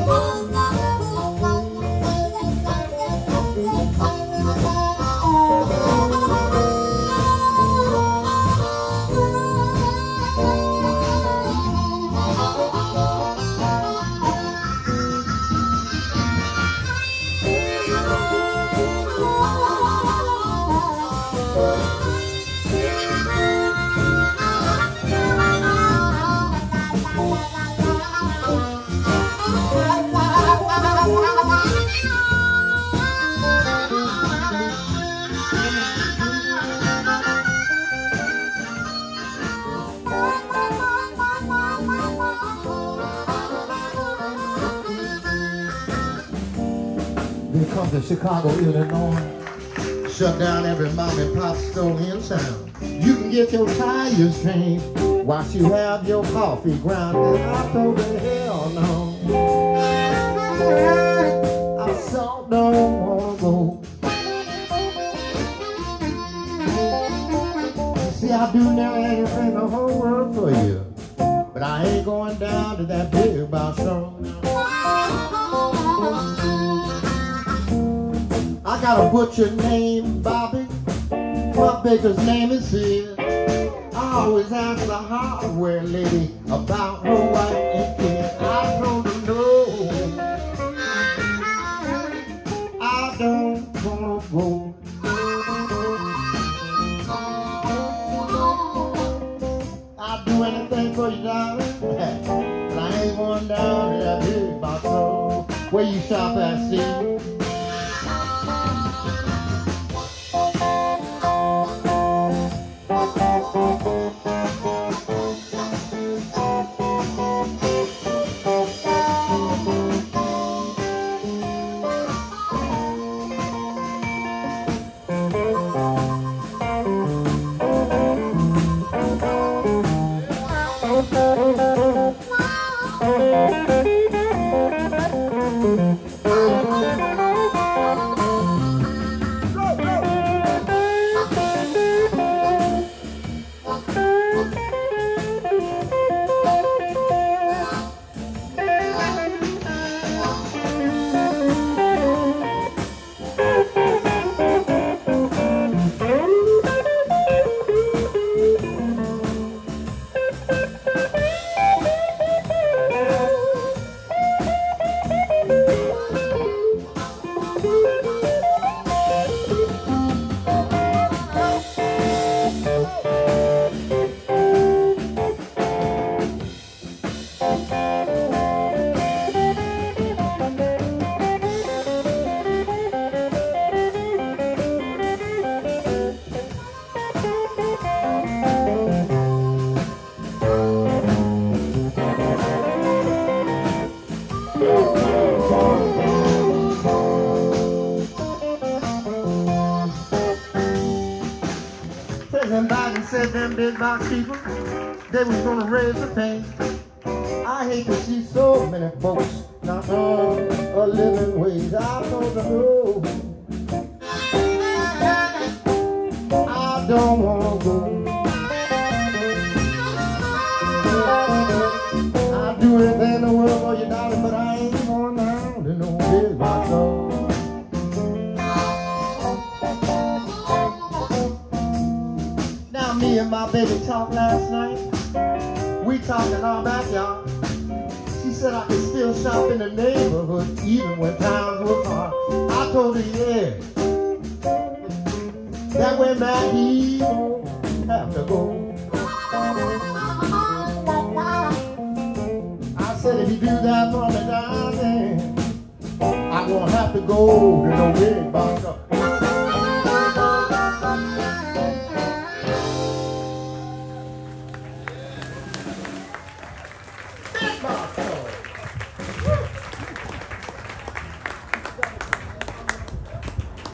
我 come to Chicago, Illinois. Shut down every mom and pop store in town. You can get your tires changed while you have your coffee ground. And I told her, hell no. I so don't wanna go. See, I do now anything in the whole world for you. But I ain't going down to that big box store. I got a butcher named Bobby. My baker's name is Sid. I always ask the hardware lady about her wife and kid. I her no. I don't wanna go. I'll do anything for you, darling. But I ain't going down to that big box store. Where you shop at, Steve? Them box people, they was gonna raise the pay. I hate to see so many folks not on a living wage. I don't know. I don't wanna me and my baby talked last night. We talked in our backyard. She said I could still shop in the neighborhood even when times were hard. I told her yeah. That way Maggie have to go. I said if you do that for me, darling, I won't have to go to no big box.